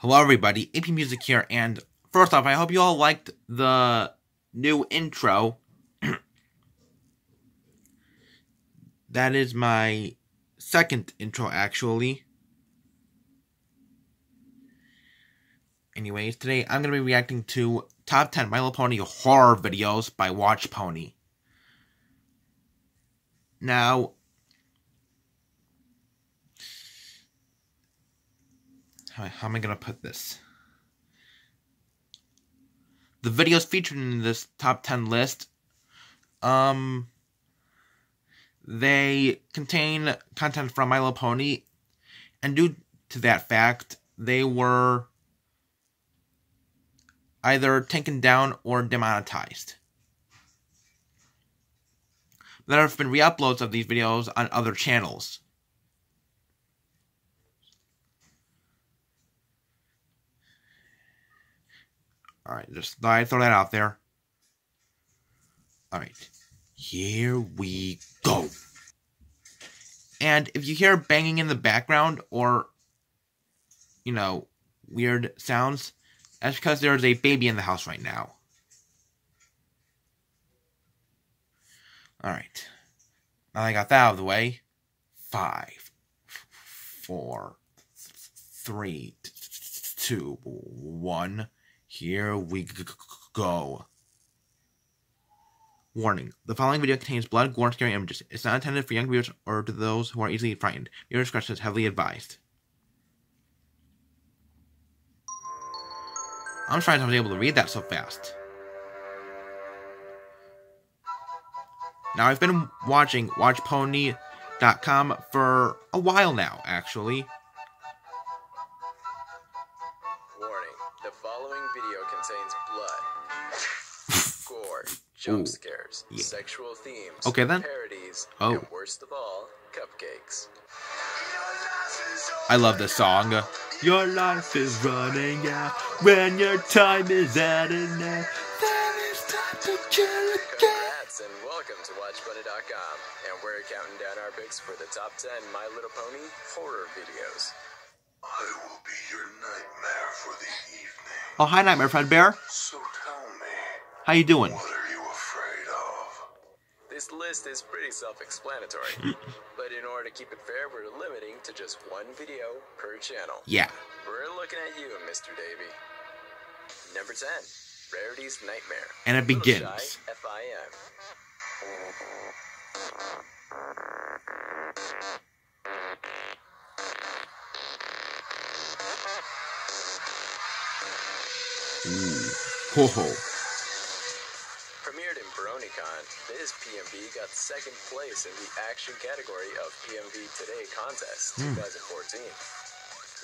Hello everybody, AP Music here, and first off, I hope you all liked the new intro. that is my second intro, actually. Anyways, today I'm going to be reacting to Top 10 My Little Pony horror videos by Watch Pony. Now, how, am I going to put this? The videos featured in this top 10 list, um, they contain content from My Little Pony, and due to that fact, they were either taken down or demonetized. There have been re-uploads of these videos on other channels. Alright, just thought I'd throw that out there. Alright, here we go. And if you hear banging in the background or, you know, weird sounds, that's because there's a baby in the house right now. Alright. Now I got that out of the way. Five, four, three, two, one. Here we go. Warning. The following video contains blood, gore, and scary images. It's not intended for young viewers or to those who are easily frightened. Your discretion is heavily advised. I'm surprised I was able to read that so fast. Now, I've been watching WatchPony.com for a while now, actually. Jump Ooh, scares, yeah. sexual themes, Okay, then. parodies, Oh. and worst of all, cupcakes. I love this song. Your life is running out when your time is at an end. Then it's time to chill again. Congrats and welcome to WatchPony.com, and we're counting down our picks for the top 10 My Little Pony horror videos. I will be your nightmare for the evening. Oh, hi, Nightmare Fredbear. So tell me, How you doing? what are you afraid of? This list is pretty self-explanatory, but in order to keep it fair, we're limiting to just one video per channel. Yeah. We're looking at you, Mr. Davy. Number 10, Rarity's Nightmare. And it begins. Shy, FIM. Ooh. Ho ho. This PMV got second place in the action category of PMV Today contest hmm. 2014.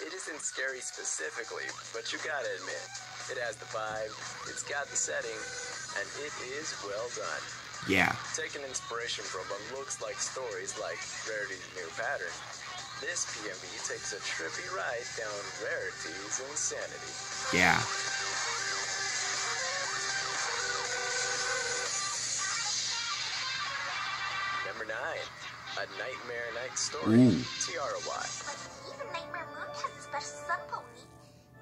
It isn't scary specifically, but you gotta admit, it has the vibe, it's got the setting, and it is well done. Yeah. Taking inspiration from what looks like stories like Rarity's New Pattern, this PMV takes a trippy ride down Rarity's insanity. Yeah. A Nightmare Night Story, mm. Ooh. Tiara Y. Even Nightmare Moon has a special sun pony.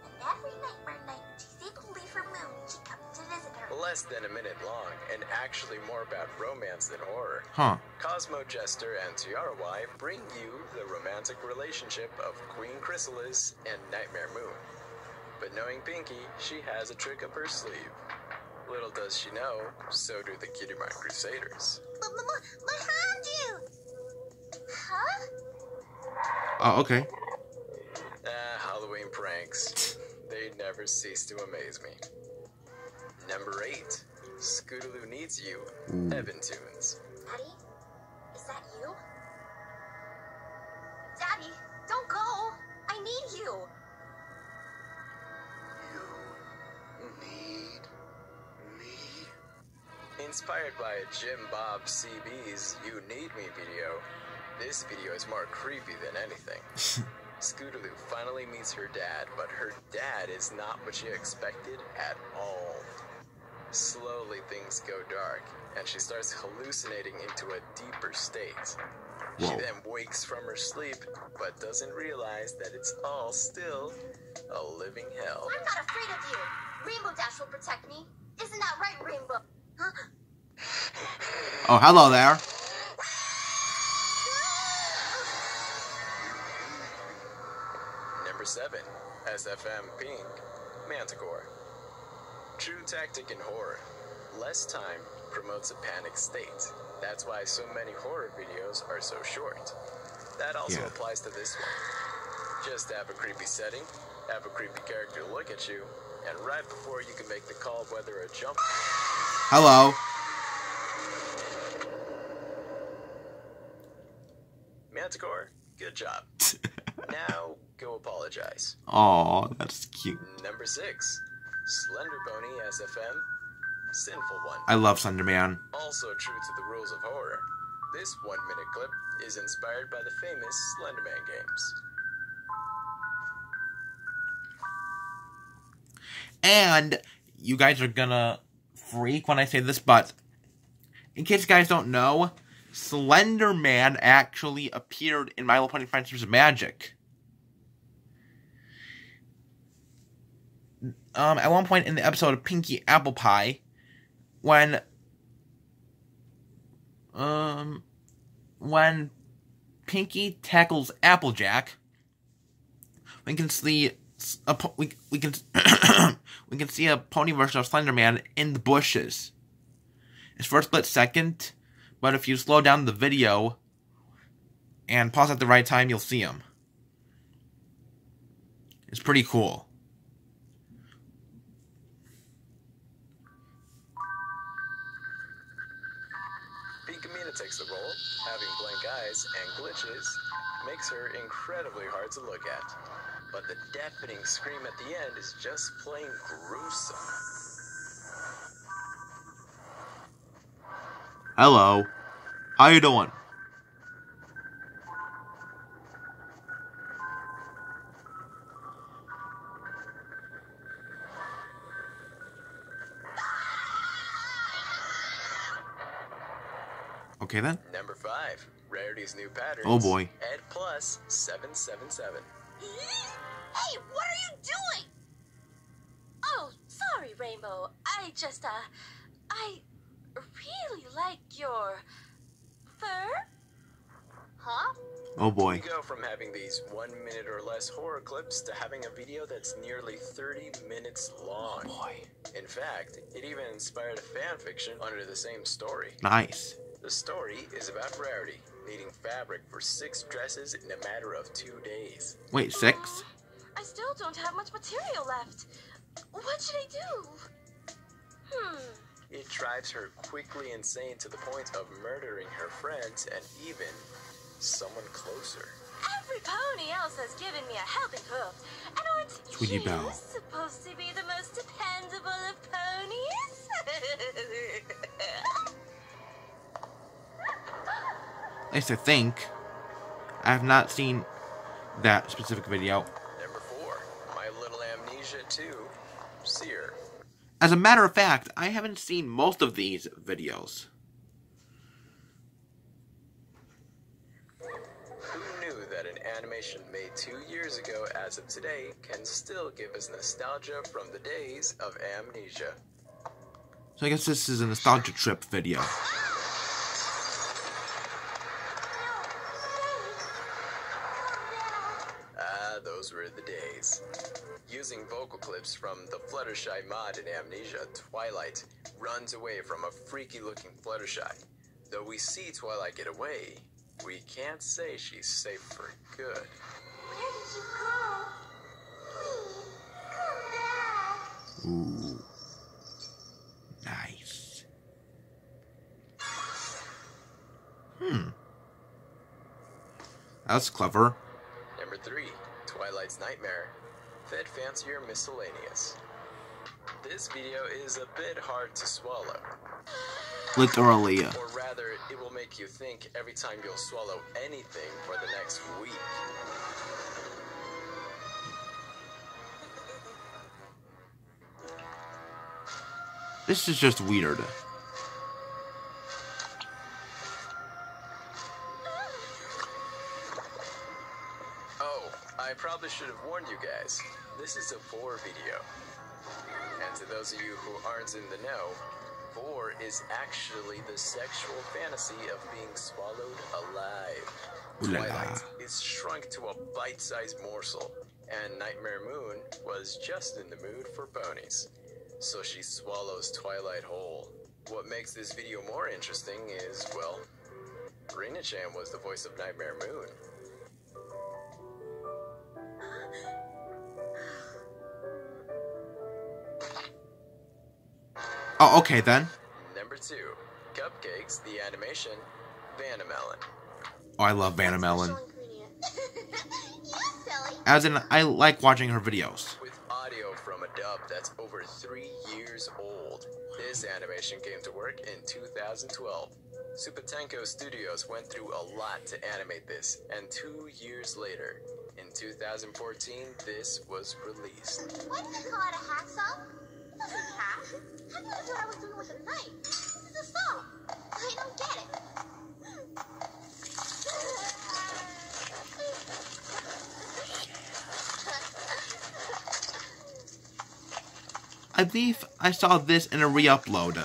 And every nightmare night, she's able to leave her moon, she comes to visit her. Less than a minute long, and actually more about romance than horror. Huh. Cosmo Jester and Tiara Y bring you the romantic relationship of Queen Chrysalis and Nightmare Moon. But knowing Pinkie, she has a trick up her sleeve. Little does she know, so do the Cutie Mark Crusaders. But, but, but, behind you! Huh? Oh, okay. Ah, Halloween pranks. They never cease to amaze me. Number 8. Scootaloo Needs You, Evan Tunes. Daddy? Is that you? Daddy, don't go! I need you! You need me? Inspired by Jim Bob CB's You Need Me video, this video is more creepy than anything. Scootaloo finally meets her dad, but her dad is not what she expected at all. Slowly things go dark, and she starts hallucinating into a deeper state. She then wakes from her sleep, but doesn't realize that it's all still a living hell. I'm not afraid of you. Rainbow Dash will protect me. Isn't that right, Rainbow? Huh? Oh, hello there. Number 7. SFM Pink. Manticore. True tactic in horror. Less time promotes a panic state. That's why so many horror videos are so short. That also Yeah. applies to this one. Just have a creepy setting, have a creepy character look at you, and right before you can make the call whether a jump Hello. Manticore, good job. now go apologize. Aw, that's cute. Number 6. Slender Pony SFM. Sinful one. I love Slenderman. Also true to the rules of horror, this one minute clip is inspired by the famous Slenderman games. And you guys are gonna freak when I say this, but in case you guys don't know, Slender Man actually appeared in My Little Pony Friendships Magic. Um, at one point in the episode of Pinkie Apple Pie, when um when Pinkie tackles Applejack, we can see a we, we can we can see a pony version of Slender Man in the bushes. It's for a split second, but if you slow down the video and pause at the right time, you'll see them. It's pretty cool. Pinkamena takes the role, having blank eyes and glitches makes her incredibly hard to look at. But the deafening scream at the end is just plain gruesome. Hello. How you doing? Okay then. Number 5. Rarity's new patterns. Oh, boy. Ed Plus 777. Hey, what are you doing? Oh, sorry, Rainbow. I just, uh, I really like your fur. Huh? Oh boy. We go from having these one minute or less horror clips to having a video that's nearly 30 minutes long. Boy. In fact, it even inspired a fan fiction under the same story. Nice. The story is about Rarity needing fabric for six dresses in a matter of two days. Wait, six? Aw, I still don't have much material left. What should I do? Hmm. It drives her quickly insane to the point of murdering her friends and even someone closer. Every pony else has given me a helping hoof. And aren't Sweetie you Belle. supposed to be the most dependable of ponies? At least I think. I have not seen that specific video. Number four, My Little Amnesia 2, Seer. As a matter of fact, I haven't seen most of these videos. Who knew that an animation made two years ago as of today can still give us nostalgia from the days of amnesia? So I guess this is a nostalgia trip video. Clips from the Fluttershy mod in Amnesia, Twilight runs away from a freaky looking Fluttershy. Though we see Twilight get away, we can't say she's safe for good. Where did you go? Please, come back. Ooh. Nice. Hmm. That's clever. Number three, Twilight's Nightmare. Fancier Miscellaneous. This video is a bit hard to swallow. Literally. Or rather, it will make you think every time you'll swallow anything for the next week. This is just weird. Should have warned you guys. This is a vore video. And to those of you who aren't in the know, vore is actually the sexual fantasy of being swallowed alive. Ooh la la. Twilight is shrunk to a bite-sized morsel, and Nightmare Moon was just in the mood for ponies. So she swallows Twilight whole. What makes this video more interesting is, well, Rina-chan was the voice of Nightmare Moon. Oh, okay then. Number two, Cupcakes, the animation, Vanamelon. Oh, I love Vanna Melon. Special ingredient. yes, Sally. As in, I like watching her videos. With audio from a dub that's over three years old. This animation came to work in 2012. Supatenko Studios went through a lot to animate this, and two years later, in 2014, this was released. Why do they call it a hacksaw? It doesn't hack. I believe I saw this in a re-upload.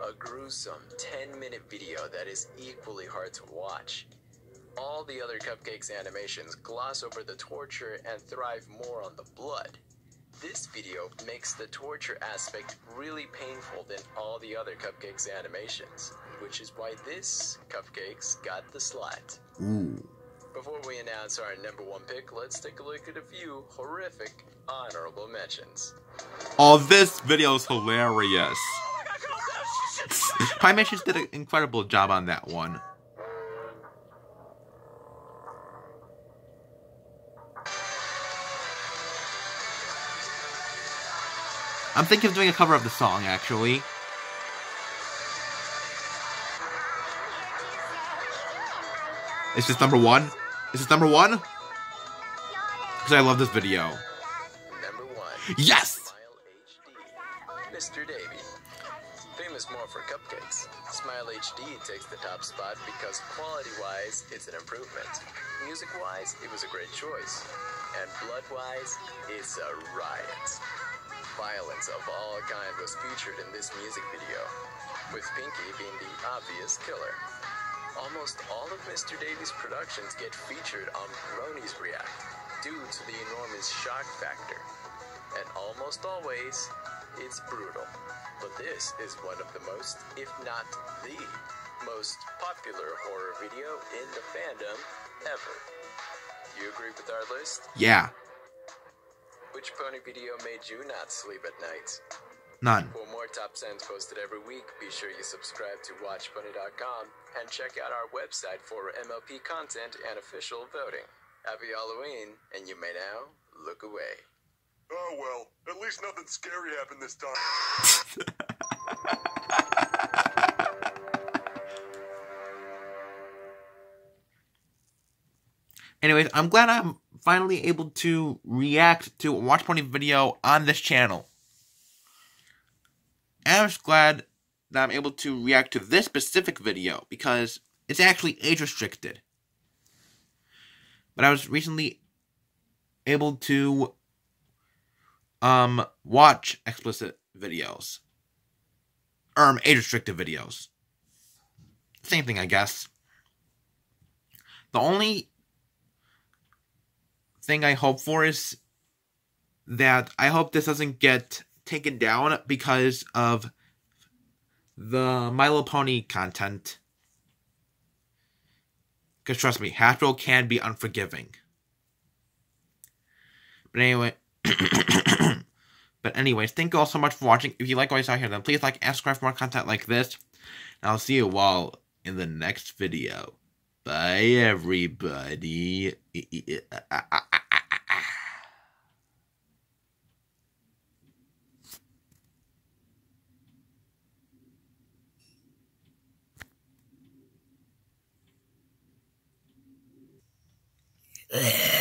A gruesome 10 minute video that is equally hard to watch. All the other Cupcakes animations gloss over the torture and thrive more on the blood. This video makes the torture aspect really painful than all the other Cupcakes animations, which is why this Cupcakes got the slot. Ooh. Before we announce our number one pick, let's take a look at a few horrific honorable mentions. Oh, this video is hilarious. Piemations did an incredible job on that one. I'm thinking of doing a cover of the song, actually. Is this number one? Is this number one? Because I love this video. Number one. Yes! Mr. Davy. Famous more for cupcakes. Smile HD takes the top spot because quality wise, it's an improvement. Music wise, it was a great choice. And blood wise, it's a riot. Violence of all kind was featured in this music video, with Pinkie being the obvious killer. Almost all of Mr. Davies' productions get featured on Bronies React due to the enormous shock factor. And almost always, it's brutal. But this is one of the most, if not the most popular horror video in the fandom ever. You agree with our list? Yeah, Which pony video made you not sleep at night? None. For more top 10s posted every week, be sure you subscribe to WatchPony.com and check out our website for MLP content and official voting. Happy Halloween, and you may now look away. Oh well, at least nothing scary happened this time. Anyways, I'm glad I'm finally able to react to a Watch Pony video on this channel. And I'm just glad that I'm able to react to this specific video because it's actually age restricted. But I was recently able to um watch explicit videos. Um age restricted videos. Same thing I guess. The only thing I hope for is that I hope this doesn't get taken down because of the Little Pony content. Because trust me, Hasbro can be unforgiving. But anyway, but anyways, thank you all so much for watching. If you like what I saw here, then please like and subscribe for more content like this. And I'll see you all in the next video. Bye, everybody. Ugh.